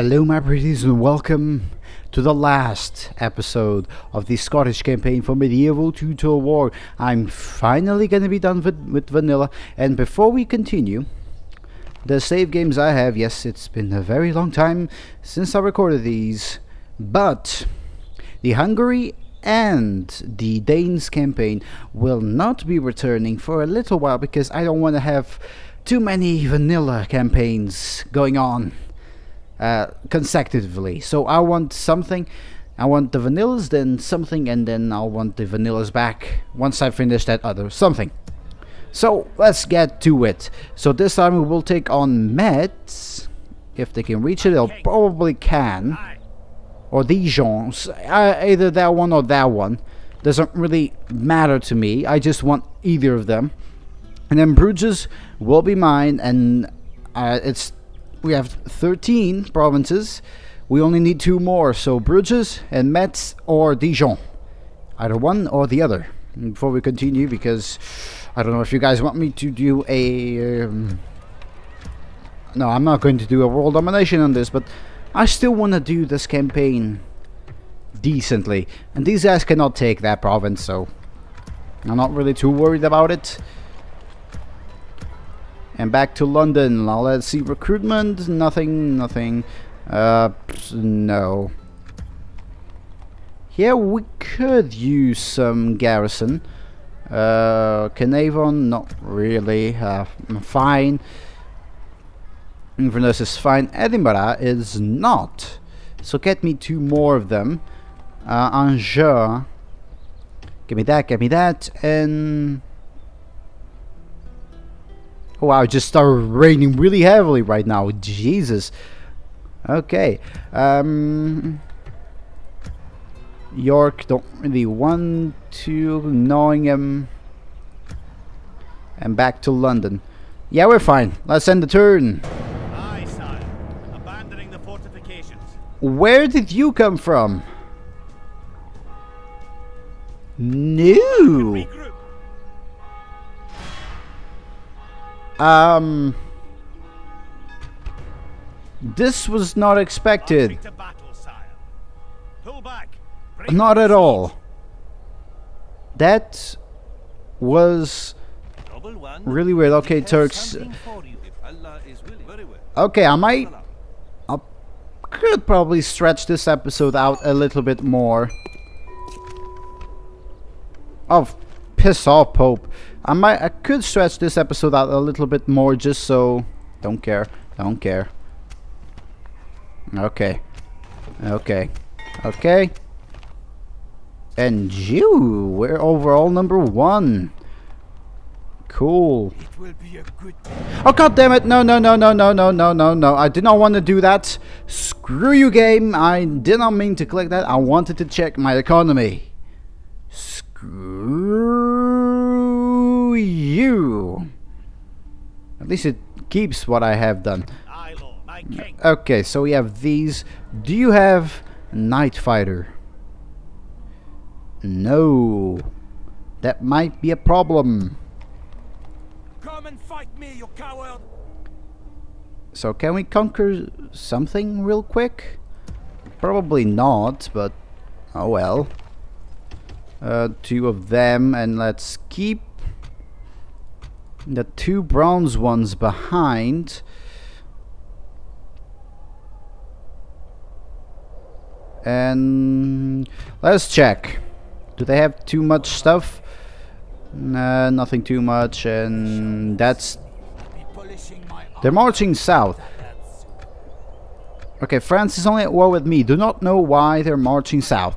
Hello my pretties and welcome to the last episode of the Scottish campaign for Medieval Total War. I'm finally gonna be done with, with vanilla and before we continue the save games I have, yes it's been a very long time since I recorded these but the Hungary and the Danes campaign will not be returning for a little while because I don't want to have too many vanilla campaigns going on uh, consecutively. So I want something. I want the vanillas, then something, and then I'll want the vanillas back once I finish that other something. So let's get to it. So this time we will take on Metz. If they can reach it, they'll probably can. Or Dijons. Uh, either that one or that one. Doesn't really matter to me. I just want either of them. And then Bruges will be mine, and uh, it's we have 13 provinces. We only need two more, so Bruges and Metz or Dijon. Either one or the other. Before we continue, because I don't know if you guys want me to do a... Um, no, I'm not going to do a world domination on this, but I still want to do this campaign decently. And these guys cannot take that province, so I'm not really too worried about it. And back to London. Now let's see recruitment. Nothing, nothing. Uh, no. Here we could use some garrison. Uh, Caernarvon, not really. Uh, fine. Inverness is fine. Edinburgh is not. So get me two more of them. Uh, Angers. Give me that, give me that. And wow, it just started raining really heavily right now. Jesus. Okay. Um, York, don't really want to. Nottingham. And back to London. Yeah, we're fine. Let's end the turn. Aye, sire. Abandoning the fortifications. Where did you come from? No. Um, this was not expected. Not at all. That was really weird. Okay, Turks. Okay, I might. I could probably stretch this episode out a little bit more. Oh, piss off, Pope. I might. I could stretch this episode out a little bit more, just so. Don't care. Don't care. Okay. Okay. Okay. And you, we're overall number one. Cool. It will be a good Oh god damn it! No no no no no no no no no! I did not want to do that. Screw you, game! I did not mean to click that. I wanted to check my economy. Screw you! At least it keeps what I have done. Aye, Lord, my king. Okay, so we have these. Do you have Night Fighter? No. That might be a problem. Come and fight me, you coward. So can we conquer something real quick? Probably not, but oh well. Uh, two of them, and let's keep the two bronze ones behind. And let's check. Do they have too much stuff? Nah, nothing too much, and that's Be polishing my they're marching south. Okay, France is only at war with me. Do not know why they're marching south.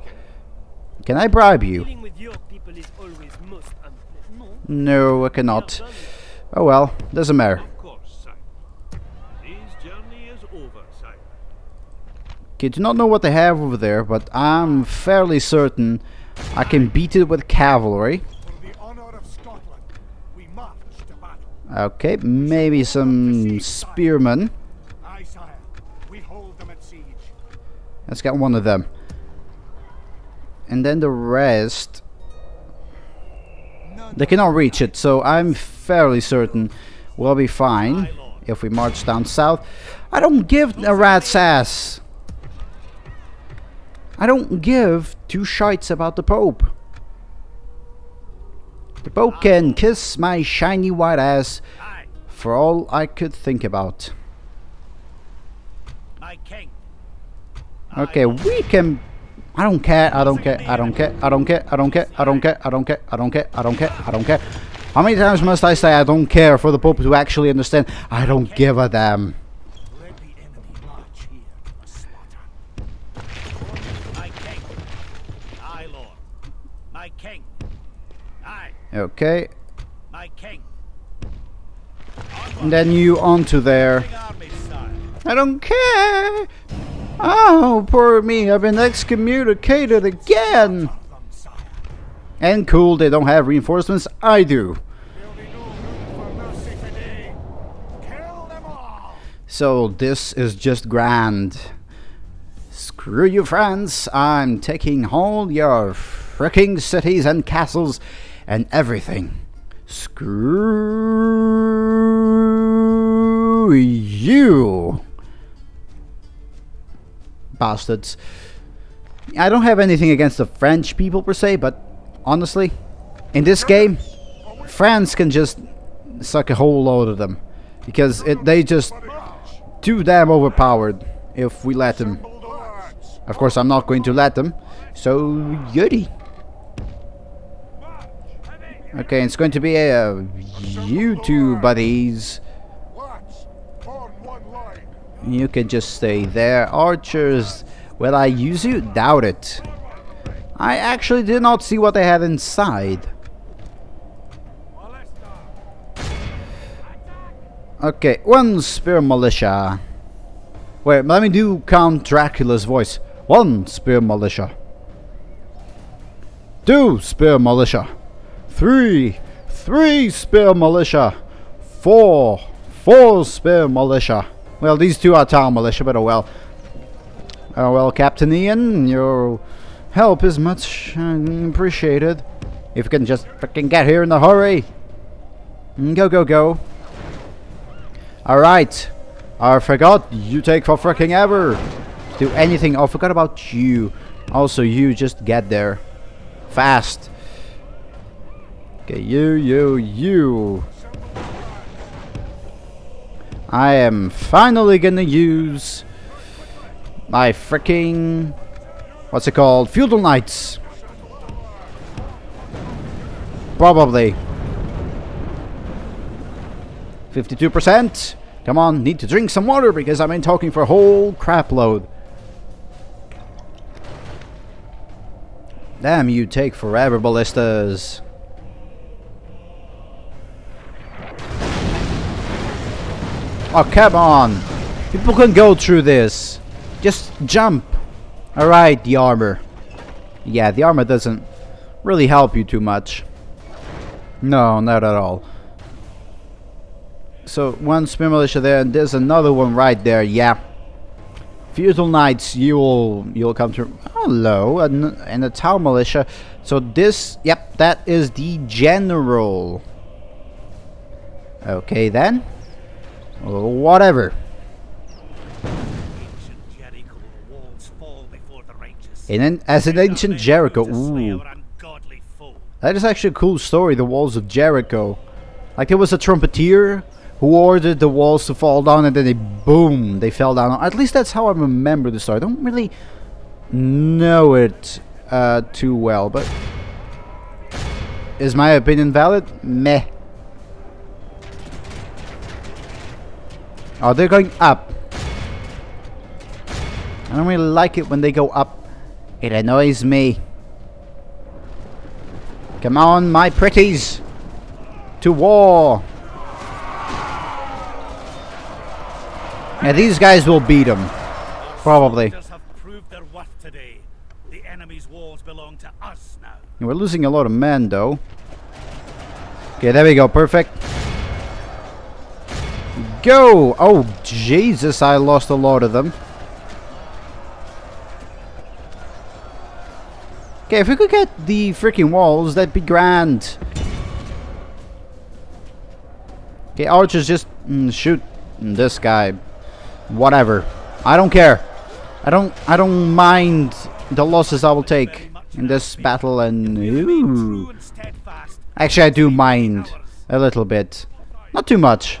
Can I bribe you? Dealing with your people is always most unpleasant. No, No, I cannot. Oh well, doesn't matter. Of course, sire. This journey is over, sire. Okay, do not know what they have over there, but I'm fairly certain I can beat it with cavalry. For the honor of Scotland, we march to battle. Okay, maybe some spearmen. Aye, sire. We hold them at siege. Let's get one of them. And then the rest... They cannot reach it, so I'm fairly certain we'll be fine if we march down south. I don't give a rat's ass. I don't give two shites about the Pope. The Pope can kiss my shiny white ass for all I could think about. Okay, we can. I don't care. I don't care. I don't care. I don't care. I don't care. I don't care. I don't care. I don't care. I don't care. I don't care. How many times must I say I don't care for the Pope to actually understand? I don't give a damn. Okay, and then you onto there. I don't care. Oh, poor me. I've been excommunicated again. And cool, they don't have reinforcements. I do. So this is just grand. Screw you, France. I'm taking all your fricking cities and castles and everything. Screw you. Bastards. I don't have anything against the French people per se, but honestly, in this game, France can just suck a whole load of them. Because it, they just too damn overpowered if we let them. Of course, I'm not going to let them. So, yuddy. Okay, it's going to be a uh, you two buddies. You can just stay there. Archers, will I use you? Doubt it. I actually did not see what they had inside. Okay, one spear militia. Wait, let me do Count Dracula's voice. One spear militia. Two spear militia. Three. Three spear militia. Four. Four spear militia. Well, these two are town militia, but oh well. Oh well, Captain Ian, your help is much uh, appreciated. If you can just freaking get here in a hurry. Mm, Go, go, go. Alright. I forgot you take for freaking ever. Do anything. Oh, I forgot about you. Also, you just get there. Fast. Okay, you, you, you. I am finally gonna use my freaking what's it called? Feudal Knights. Probably. 52%. Come on, need to drink some water because I've been talking for a whole crap load. Damn, you take forever, ballistas. Oh, come on. People can go through this. Just jump. Alright, the armor. Yeah, the armor doesn't really help you too much. No, not at all. So, one spear militia there, and there's another one right there, yeah. Feudal Knights, you'll you'll come to hello, and and the town militia. So this, yep, that is the general. Okay then, whatever. Ancient Jericho, the walls fall before the righteous. In an, as an ancient Jericho, ooh, Our ungodly foe. that is actually a cool story. The walls of Jericho, like there was a trumpeter who ordered the walls to fall down, and then they boom, they fell down. At least that's how I remember the story. I don't really know it uh, too well, but is my opinion valid? Meh. Oh, they're going up. I don't really like it when they go up. It annoys me. Come on, my pretties! To war! Yeah, these guys will beat them. Probably. Soldiers have proved their worth today. The enemy's walls belong to us now. We're losing a lot of men, though. Okay, there we go. Perfect. Go! Oh, Jesus, I lost a lot of them. Okay, if we could get the freaking walls, that'd be grand. Okay, archers just mm, shoot this guy. Whatever. I don't care. I don't I don't mind the losses I will take in this battle and ooh. Actually I do mind a little bit. Not too much.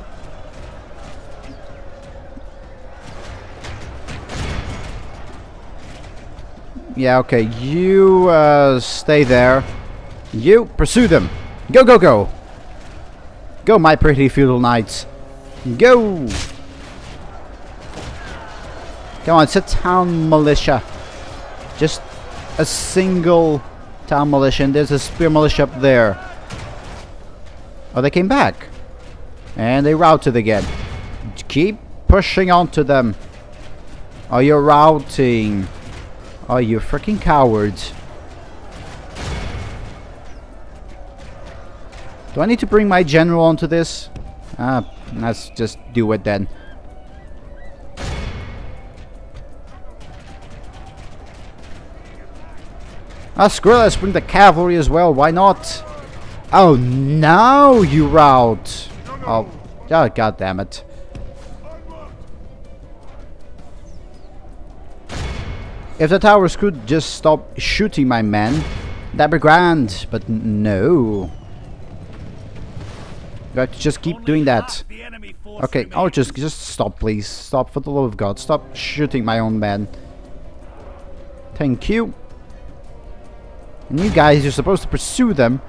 Yeah, okay. You uh, stay there. You pursue them. Go, go, go. Go, my pretty feudal knights. Go. Come on, it's a town militia. Just a single town militia, and there's a spear militia up there. Oh, they came back. And they routed again. Keep pushing onto them. Oh, you're routing. Oh, you freaking cowards. Do I need to bring my general onto this? Ah, let's just do it then. Ah, screw it, let's bring the cavalry as well, why not? Oh, now you rout! Oh, oh god damn it. If the towers could just stop shooting my men, that'd be grand, but no. Got to just keep doing that. half the enemy force Okay, oh, just just stop, please. Stop, for the love of God. Stop shooting my own men. Thank you. And you guys, you're supposed to pursue them.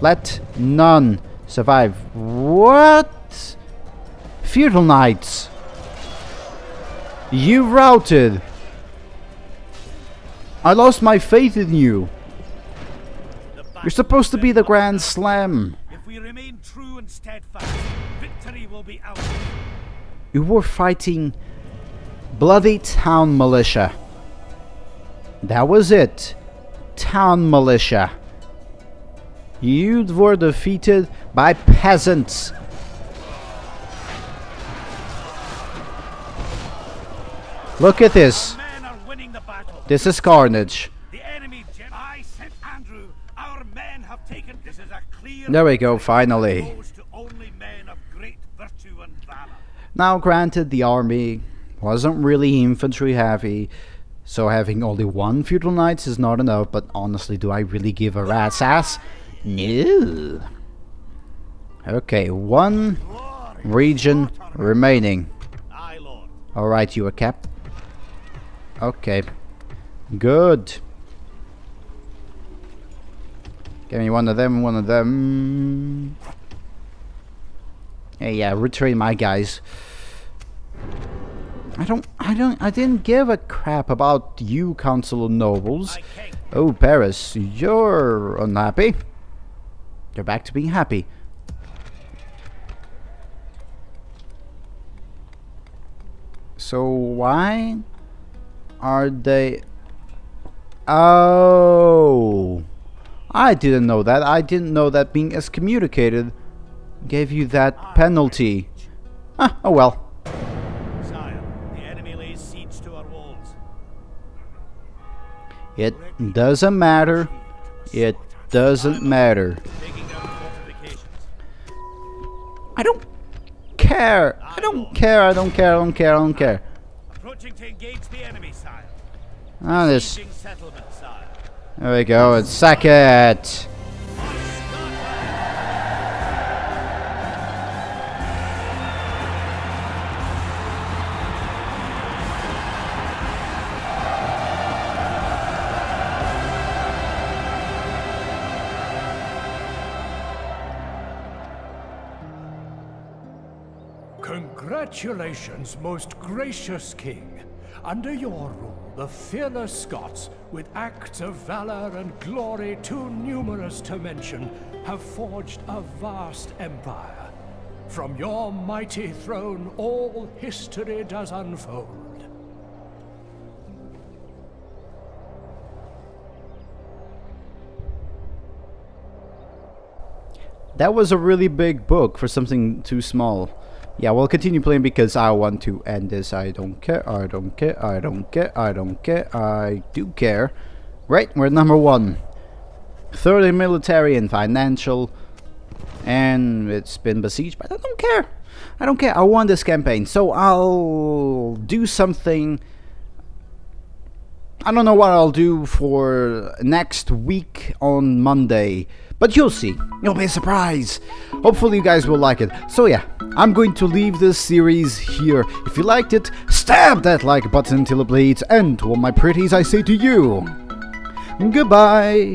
Let none survive. What? Feudal Knights. You routed. I lost my faith in you. You're supposed to be the Grand. Slam. If we remain true and steadfast, victory will be ours. You were fighting bloody town militia. That was it. Town militia. You were defeated by peasants. Look at this. This is carnage. The enemy I sent Andrew. Our men have taken. This is a clear. There we go, finally. Goes to only men of great virtue and valor. Now, granted, the army wasn't really infantry heavy, so having only one feudal knights is not enough, but honestly, do I really give a rat's ass? No. Okay, one region remaining. Alright, you a cap. Okay. Good. Give me one of them, one of them. Hey, yeah, retrain my guys. I don't, I don't, I didn't give a crap about you, Council of Nobles. Oh, Paris, you're unhappy. You're back to being happy. So why are they... Oh... I didn't know that. I didn't know that being excommunicated gave you that penalty. Ah, oh well. Sire, the enemy lays siege to our walls. It doesn't matter. It doesn't matter. Taking down fortifications. I don't care. I don't care. I don't care. I don't care. I don't care. Approaching to engage the enemy, sire. Ah, this. Sieging. There we go. It's sack it. Congratulations, most gracious king. Under your rule, the fearless Scots, with acts of valor and glory too numerous to mention, have forged a vast empire. From your mighty throne, all history does unfold. That was a really big book for something too small. Yeah, we'll continue playing because I want to end this. I don't care. I don't care. I don't care. I don't care. I do care. Right, we're number one. Third in military and financial. And it's been besieged, but I don't care. I don't care. I won this campaign, so I'll do something. I don't know what I'll do for next week on Monday, but you'll see. It'll be a surprise. Hopefully, you guys will like it. So, yeah, I'm going to leave this series here. If you liked it, stab that like button till it bleeds, and to all my pretties, I say to you, goodbye.